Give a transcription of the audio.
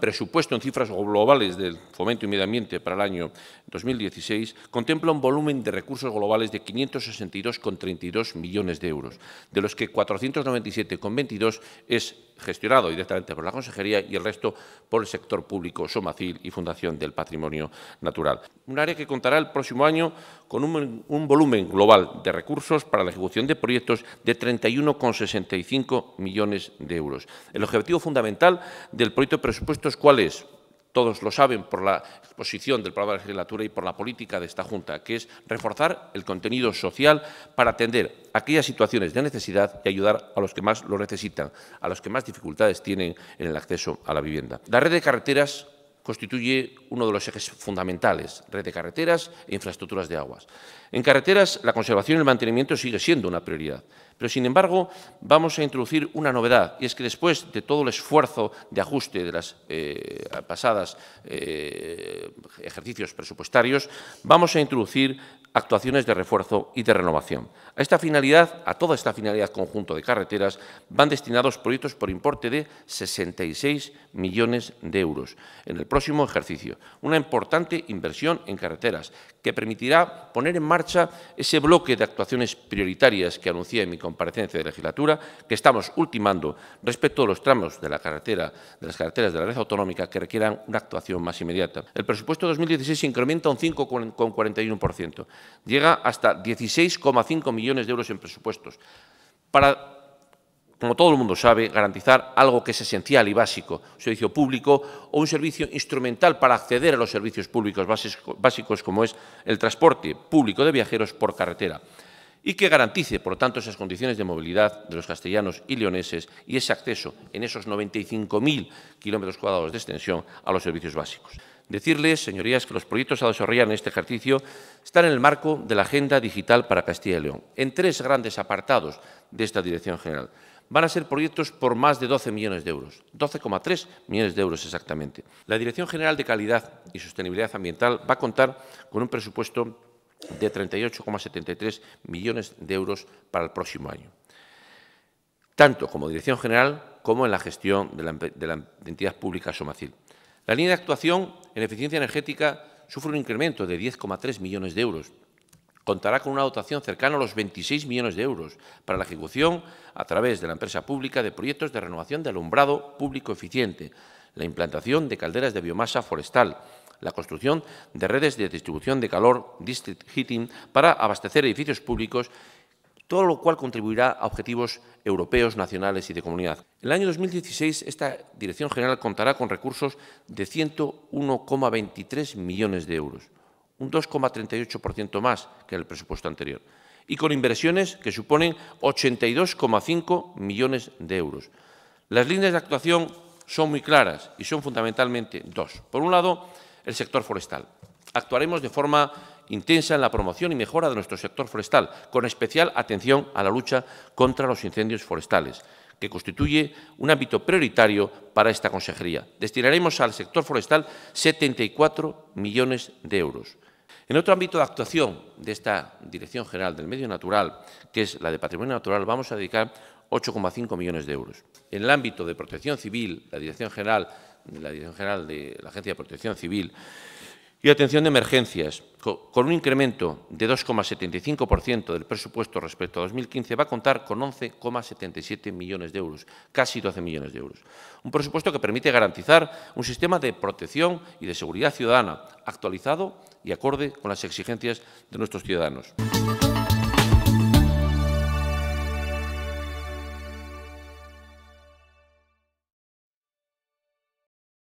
Presupuesto en cifras globales del Fomento y Medio Ambiente para el año 2016 contempla un volumen de recursos globales de 562,32 millones de euros, de los que 497,22 es gestionado directamente por la Consejería y el resto por el sector público, Somacil y Fundación del Patrimonio Natural. Un área que contará el próximo año con un, volumen global de recursos para la ejecución de proyectos de 31,65 millones de euros. El objetivo fundamental del proyecto de presupuestos, ¿cuál es? Todos lo saben por la exposición del programa de legislatura y por la política de esta Junta, que es reforzar el contenido social para atender aquellas situaciones de necesidad y ayudar a los que más lo necesitan, a los que más dificultades tienen en el acceso a la vivienda. La red de carreteras constituye uno de los ejes fundamentales, red de carreteras e infraestructuras de aguas. En carreteras, la conservación y el mantenimiento sigue siendo una prioridad, pero, sin embargo, vamos a introducir una novedad, y es que después de todo el esfuerzo de ajuste de las eh, pasadas eh, ejercicios presupuestarios, vamos a introducir actuaciones de refuerzo y de renovación. A esta finalidad, a toda esta finalidad conjunto de carreteras, van destinados proyectos por importe de 66 millones de euros en el próximo ejercicio. Una importante inversión en carreteras que permitirá poner en marcha ese bloque de actuaciones prioritarias que anuncié en mi comparecencia de legislatura, que estamos ultimando respecto a los tramos de la carretera, de las carreteras de la red autonómica que requieran una actuación más inmediata. El presupuesto de 2016 se incrementa un 5,41%. Llega hasta 16,5 millones de euros en presupuestos para como todo el mundo sabe, garantizar algo que es esencial y básico, un servicio público o un servicio instrumental para acceder a los servicios públicos básicos como es el transporte público de viajeros por carretera y que garantice, por lo tanto, esas condiciones de movilidad de los castellanos y leoneses y ese acceso en esos 95.000 kilómetros cuadrados de extensión a los servicios básicos. Decirles, señorías, que los proyectos a desarrollar en este ejercicio están en el marco de la Agenda Digital para Castilla y León, en tres grandes apartados de esta Dirección General. Van a ser proyectos por más de 12 millones de euros, 12,3 millones de euros exactamente. La Dirección General de Calidad y Sostenibilidad Ambiental va a contar con un presupuesto de 38,73 millones de euros para el próximo año, tanto como Dirección General como en la gestión de la, de entidad pública Somacil. La línea de actuación en eficiencia energética sufre un incremento de 10,3 millones de euros. Contará con una dotación cercana a los 26 millones de euros para la ejecución, a través de la empresa pública, de proyectos de renovación de alumbrado público eficiente, la implantación de calderas de biomasa forestal, la construcción de redes de distribución de calor, district heating, para abastecer edificios públicos, todo lo cual contribuirá a objetivos europeos, nacionales y de comunidad. En el año 2016, esta Dirección General contará con recursos de 101,23 millones de euros, un 2,38% más que el presupuesto anterior, y con inversiones que suponen 82,5 millones de euros. Las líneas de actuación son muy claras y son fundamentalmente dos. Por un lado, el sector forestal. Actuaremos de forma intensa en la promoción y mejora de nuestro sector forestal, con especial atención a la lucha contra los incendios forestales, que constituye un ámbito prioritario para esta consejería. Destinaremos al sector forestal 74 millones de euros. En otro ámbito de actuación de esta Dirección General del Medio Natural, que es la de Patrimonio Natural, vamos a dedicar 8,5 millones de euros. En el ámbito de protección civil, la Dirección General la Dirección General de la Agencia de Protección Civil, y atención de emergencias, con un incremento de 2,75% del presupuesto respecto a 2015, va a contar con 11,77 millones de euros, casi 12 millones de euros. Un presupuesto que permite garantizar un sistema de protección y de seguridad ciudadana actualizado y acorde con las exigencias de nuestros ciudadanos.